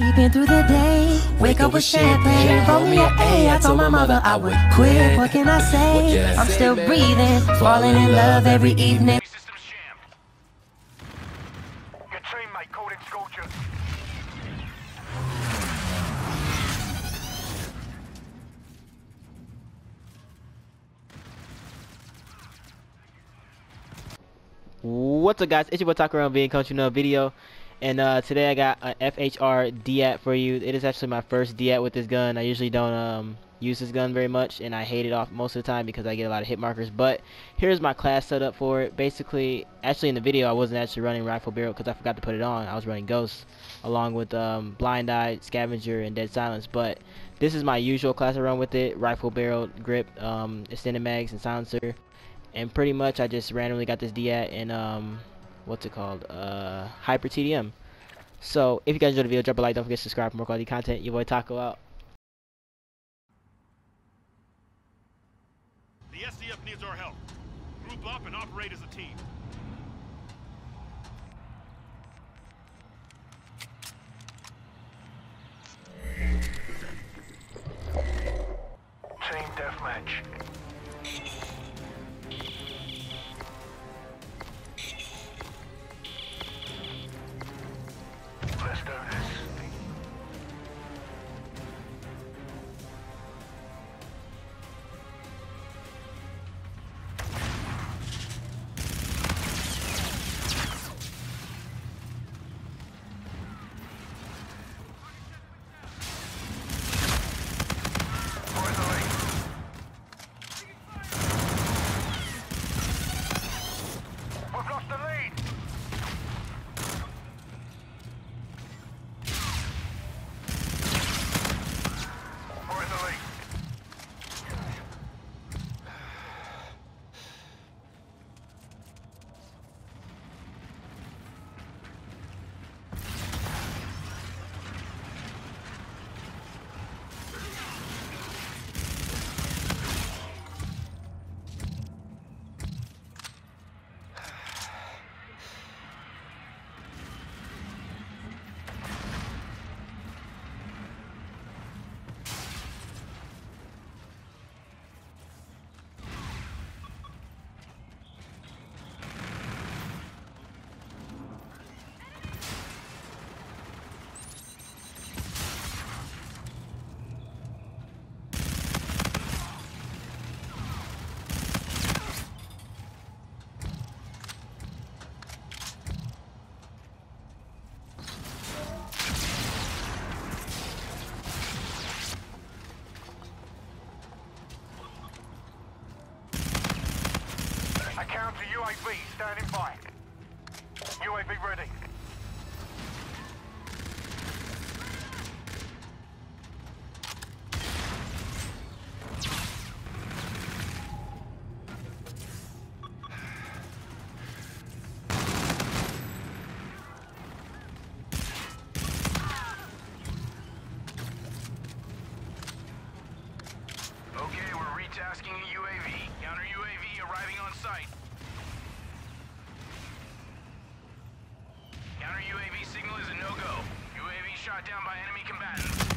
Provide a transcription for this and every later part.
Sleeping through the day, wake up with champagne, roll me an A. I told my mother I would quit. What can I say? I'm still breathing, falling in love every evening. Systems jammed. Your teammate called in Scorcher. What's up guys, it's your boy Takara being coming to another video and uh, today I got an FHR DAT for you. It is actually my first DAT with this gun. I usually don't um, use this gun very much and I hate it off most of the time because I get a lot of hit markers but here's my class setup for it. Basically, actually in the video I wasn't actually running Rifle Barrel because I forgot to put it on. I was running Ghost along with um, Blind Eye, Scavenger, and Dead Silence but this is my usual class I run with it. Rifle Barrel, Grip, um, Extended Mags, and Silencer and pretty much I just randomly got this DAT and um what's it called uh Hyper TDM so if you guys enjoyed the video drop a like don't forget to subscribe for more quality content your boy Taco out The SDF needs our help. Group up and operate as a team. UAV standing by. UAV ready. Shot down by enemy combatants.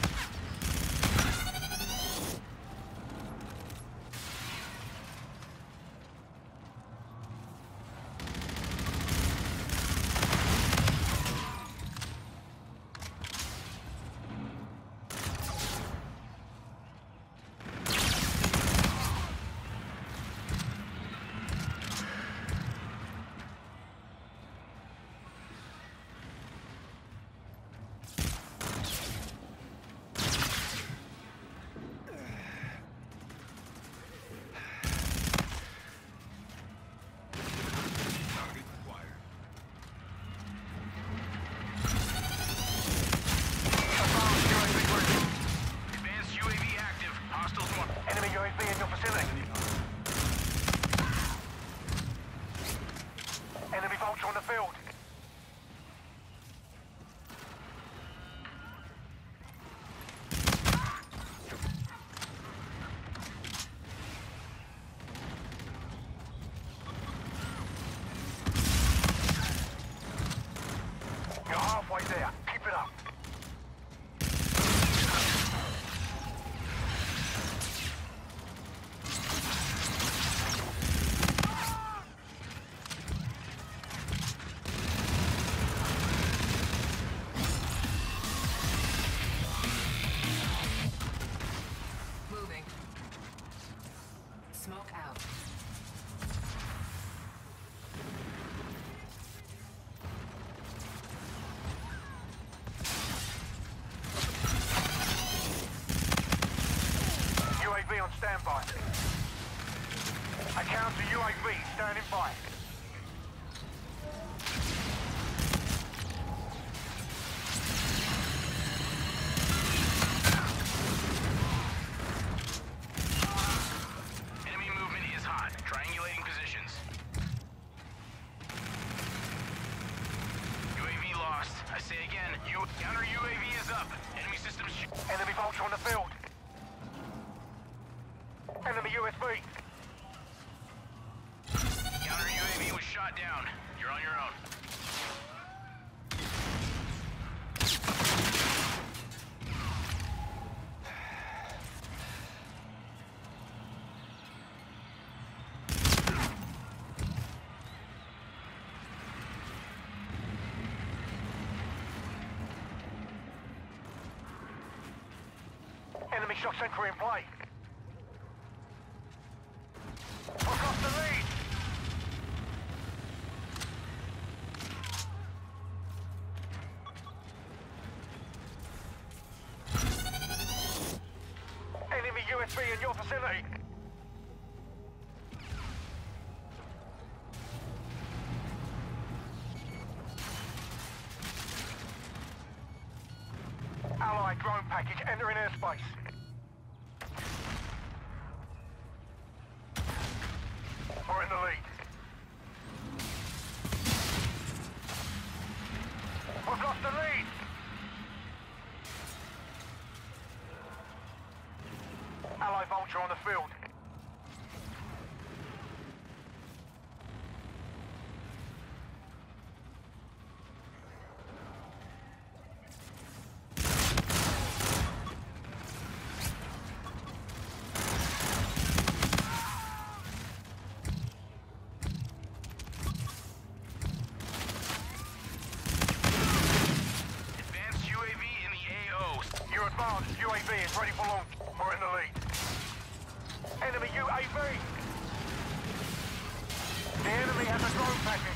By. A counter UAV standing by. Shock sentry in play. Look off the lead. Enemy UAV in your facility. Allied drone package entering airspace. Allied Vulture on the field. Advanced UAV in the AO. You're advanced. UAV is ready for launch. We're in the lead. Enemy UAV. The enemy has a drone package.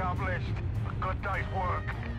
Accomplished. A good day's work.